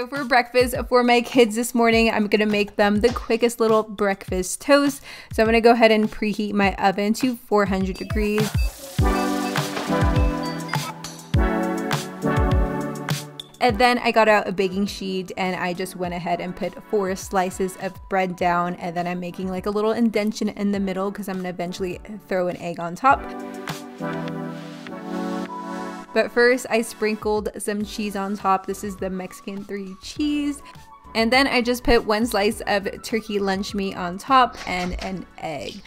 So for breakfast for my kids this morning, I'm gonna make them the quickest little breakfast toast. So I'm gonna go ahead and preheat my oven to 400 degrees. And then I got out a baking sheet and I just went ahead and put four slices of bread down. And then I'm making like a little indentation in the middle because I'm gonna eventually throw an egg on top. But first, I sprinkled some cheese on top. This is the Mexican 3 cheese. And then I just put one slice of turkey lunch meat on top and an egg.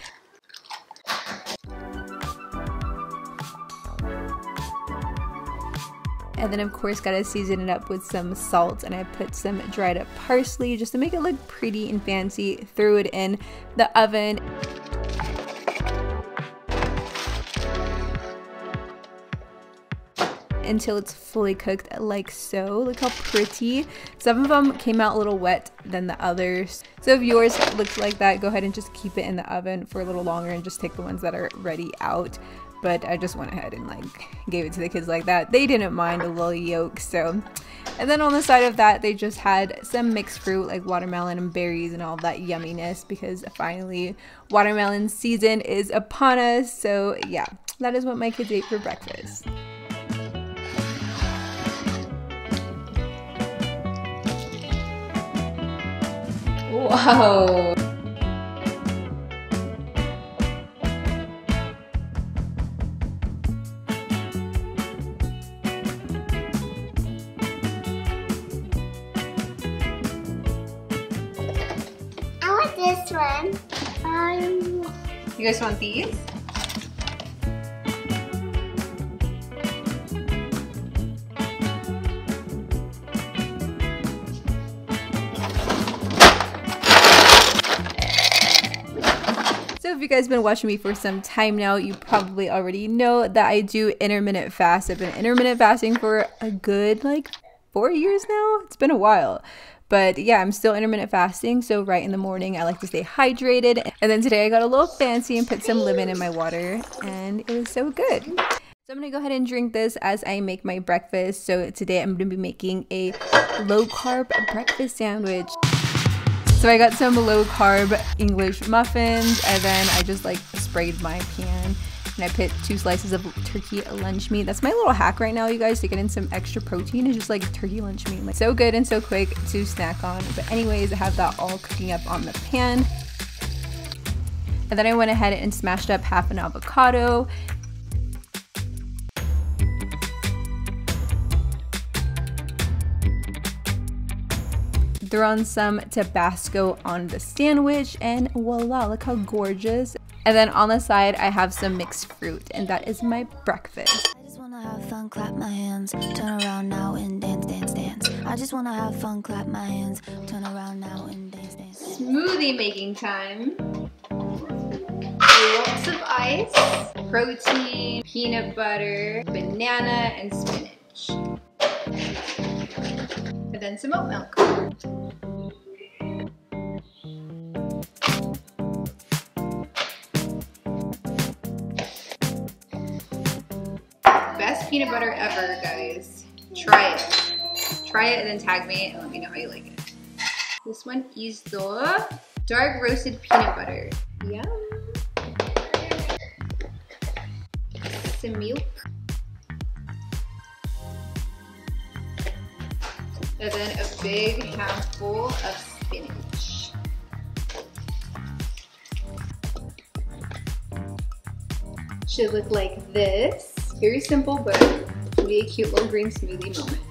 And then of course gotta season it up with some salt and I put some dried up parsley just to make it look pretty and fancy. Threw it in the oven. Until it's fully cooked like so. Look how pretty. Some of them came out a little wet than the others. So if yours looks like that, go ahead and just keep it in the oven for a little longer and just take the ones that are ready out. But I just went ahead and like gave it to the kids like that. They didn't mind a little yolk, so. And then on the side of that, they just had some mixed fruit like watermelon and berries and all that yumminess because finally watermelon season is upon us. So yeah, that is what my kids ate for breakfast. Wow. I want this one. Um, You guys want these? If you guys been watching me for some time now, you probably already know that I do intermittent fast. I've been intermittent fasting for a good like four years now. It's been a while. But yeah, I'm still intermittent fasting. So right in the morning, I like to stay hydrated. And then today I got a little fancy and put some lemon in my water and it was so good. So I'm gonna go ahead and drink this as I make my breakfast. So today I'm gonna be making a low carb breakfast sandwich. So I got some low carb English muffins and then I just like sprayed my pan and I put two slices of turkey lunch meat. That's my little hack right now, you guys, to get in some extra protein is just like turkey lunch meat. Like so good and so quick to snack on. But anyways, I have that all cooking up on the pan. And then I went ahead and smashed up half an avocado throw on some Tabasco on the sandwich, and voila, look how gorgeous. And then on the side, I have some mixed fruit, and that is my breakfast. I just wanna have fun, clap my hands, turn around now and dance, dance, dance. I just wanna have fun, clap my hands, turn around now and dance, dance. dance. Smoothie making time. Lots of ice, protein, peanut butter, banana, and spinach. And then some oat milk. Peanut butter ever, guys. Try it. Try it and then tag me and let me know how you like it. This one is the dark roasted peanut butter. Yum. Some milk. And then a big handful of spinach. Should look like this. Very simple, but be a cute little green smoothie moment.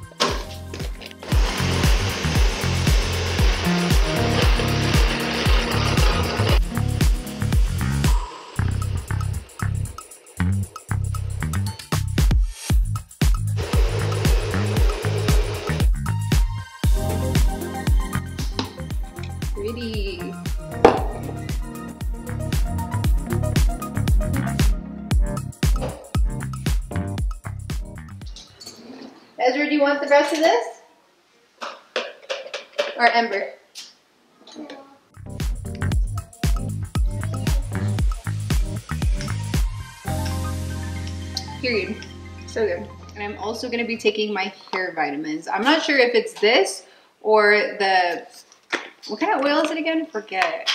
Rest of this? Or Ember? Period. So good. And I'm also going to be taking my hair vitamins. I'm not sure if it's this or the what kind of oil is it again? Forget.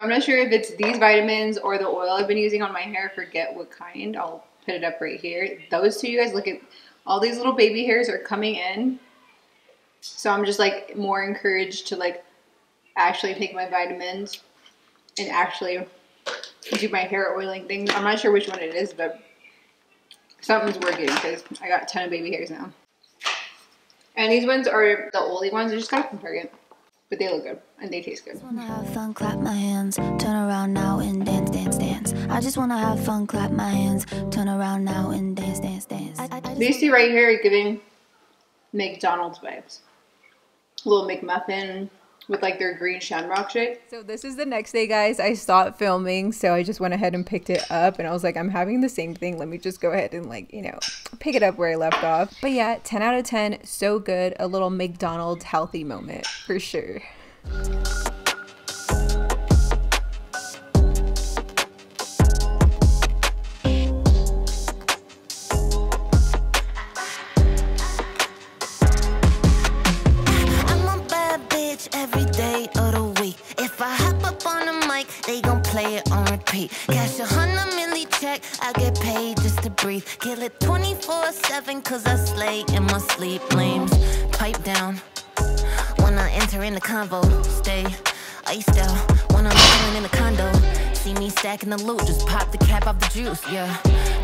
I'm not sure if it's these vitamins or the oil I've been using on my hair. Forget what kind. I'll put it up right here. Those two, you guys, look at all these little baby hairs are coming in. So I'm just like more encouraged to like actually take my vitamins and actually do my hair oiling thing. I'm not sure which one it is, but something's working because I got a ton of baby hairs now. And these ones are the Olly ones. I just got from Target. But they look good and they taste good. Wanna have fun, clap my hands, turn around now and dance, dance, dance. I just wanna have fun, clap my hands, turn around now and dance, dance, dance. These two right here are giving McDonald's vibes. A little McMuffin with like their green shamrock shake. So this is the next day, guys. I stopped filming, so I just went ahead and picked it up, and I was like, I'm having the same thing. Let me just go ahead and like, you know, pick it up where I left off. But yeah, 10 out of 10, so good. A little McDonald's healthy moment for sure. Sleep. Flames pipe down. When I enter in the convo, stay iced out. When I'm chilling in the condo, see me stacking the loot, just pop the cap off the juice, yeah.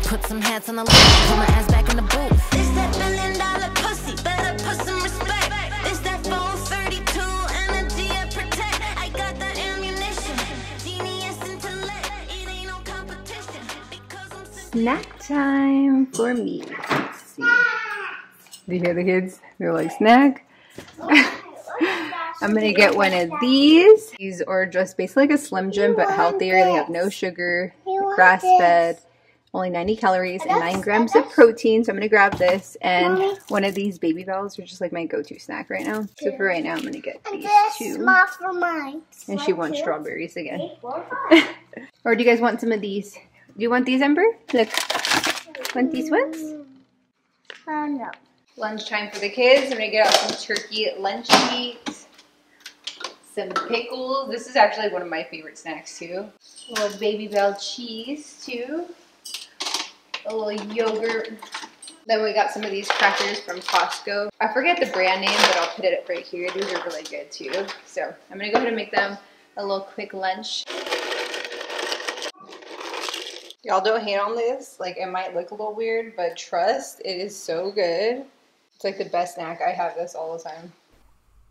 Put some hats on the loop, put my ass back in the booth. This that billion dollar pussy, better put some respect. This that phone 32 energy I protect. I got the ammunition, genius intellect. It ain't no competition Snack time for me. Let's see. Do you hear the kids? They're like, snack. I'm gonna get one of these. These are just basically like a Slim Jim, but healthier. They have no sugar, grass fed, only 90 calories, and 9 grams of protein. So I'm gonna grab this and one of these Babybels are just like my go to snack right now. So for right now, I'm gonna get these two. And she wants strawberries again. three, four, five. Or do you guys want some of these? Do you want these, Ember? Look. Want these ones? Oh no. Lunchtime for the kids. I'm gonna get out some turkey lunch meat, some pickles. This is actually one of my favorite snacks too. A little Babybel cheese too. A little yogurt. Then we got some of these crackers from Costco. I forget the brand name, but I'll put it up right here. These are really good too. So I'm gonna go ahead and make them a little quick lunch. Y'all don't hate on this. Like it might look a little weird, but trust, it is so good. It's like the best snack. I have this all the time.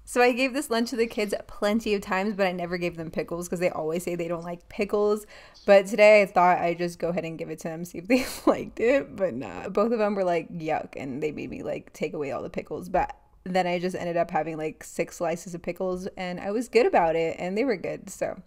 So I gave this lunch to the kids plenty of times, but I never gave them pickles because they always say they don't like pickles. But today I thought I'd just go ahead and give it to them, see if they liked it. But nah, both of them were like yuck, and they made me like take away all the pickles. But then I just ended up having like six slices of pickles, and I was good about it, and they were good. So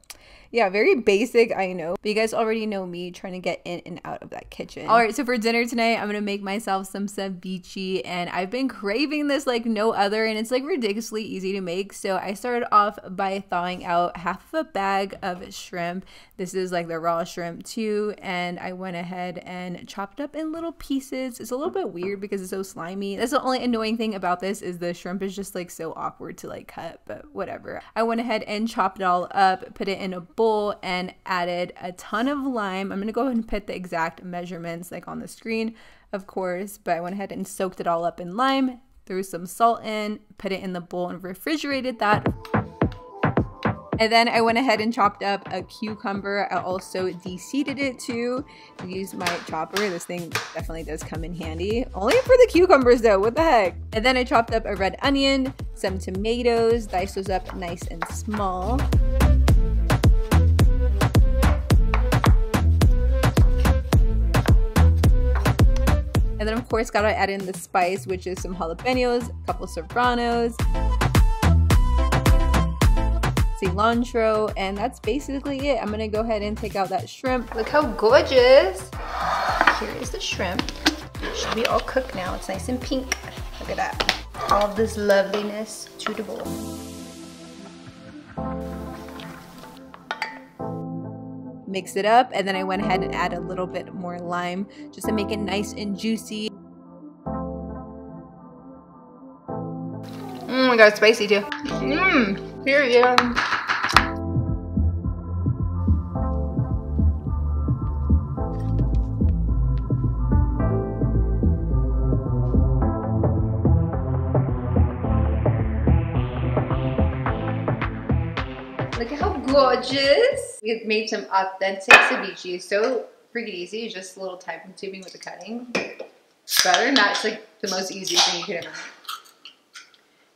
yeah, very basic, I know. But you guys already know me trying to get in and out of that kitchen. All right, so for dinner tonight, I'm gonna make myself some ceviche, and I've been craving this like no other, and it's like ridiculously easy to make. So I started off by thawing out half of a bag of shrimp. This is like the raw shrimp too, and I went ahead and chopped up in little pieces. It's a little bit weird because it's so slimy. That's the only annoying thing about this is the shrimp is just like so awkward to like cut, but whatever. I went ahead and chopped it all up, put it in a bowl, and added a ton of lime. I'm gonna go ahead and put the exact measurements like on the screen, of course, but I went ahead and soaked it all up in lime, threw some salt in, put it in the bowl and refrigerated that. And then I went ahead and chopped up a cucumber. I also de-seeded it too. Used my chopper. This thing definitely does come in handy. Only for the cucumbers though, what the heck? And then I chopped up a red onion, some tomatoes, diced those up nice and small. And then of course gotta add in the spice, which is some jalapenos, a couple serranos, cilantro, and that's basically it. I'm gonna go ahead and take out that shrimp. Look how gorgeous. Here is the shrimp. Should be all cooked now. It's nice and pink. Look at that. All of this loveliness to the bowl. Mix it up, and then I went ahead and add a little bit more lime just to make it nice and juicy. Oh my god, spicy too. Mmm, period. Look at how gorgeous. We made some authentic ceviche. So freaking easy, just a little time consuming with the cutting. But other than that, like the most easiest thing you could ever make.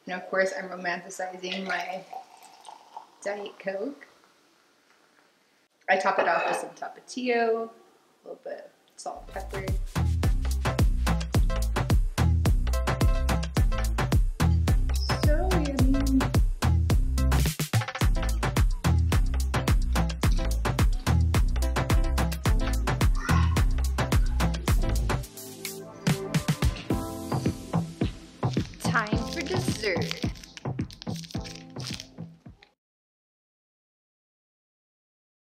And of course, I'm romanticizing my Diet Coke. I top it off with some Tapatio, a little bit of salt, and pepper. For dessert.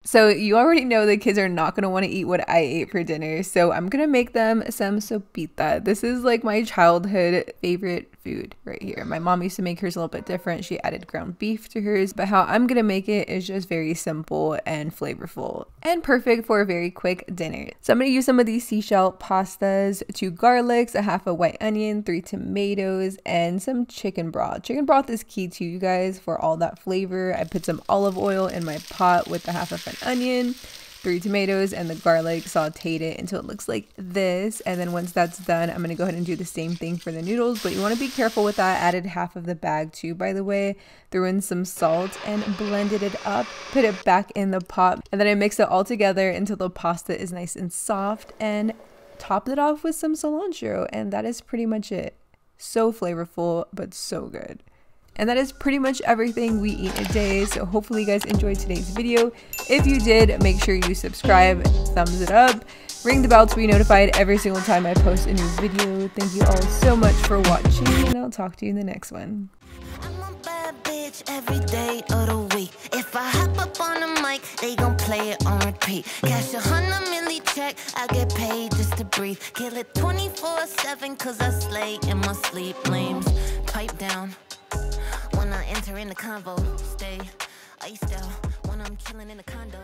So you already know the kids are not going to want to eat what I ate for dinner. So I'm going to make them some sopita. This is like my childhood favorite food right here. My mom used to make hers a little bit different. She added ground beef to hers, but how I'm going to make it is just very simple and flavorful and perfect for a very quick dinner. So I'm going to use some of these seashell pastas, two garlics, a half a white onion, three tomatoes, and some chicken broth. Chicken broth is key to you guys for all that flavor. I put some olive oil in my pot with a half an onion, three tomatoes, and the garlic, sauteed it until it looks like this. And then once that's done, I'm to go ahead and do the same thing for the noodles, but you want to be careful with that. Added half of the bag too, by the way. Threw in some salt and blended it up, put it back in the pot, and then I mix it all together until the pasta is nice and soft and topped it off with some cilantro. And that is pretty much it. So flavorful, but so good. And that is pretty much everything we eat a day. So hopefully you guys enjoyed today's video. If you did, make sure you subscribe, thumbs it up, ring the bell to be notified every single time I post a new video. Thank you all so much for watching and I'll talk to you in the next one. I'm a bad bitch every day of the week. If I hop up on the mic, they gon' play it on repeat. Cash a hundred milli check, I get paid just to breathe. Kill it 24 7, cause I slay in my sleep. Flames pipe down. Enter in the convo, stay iced out. When I'm chilling in the condo.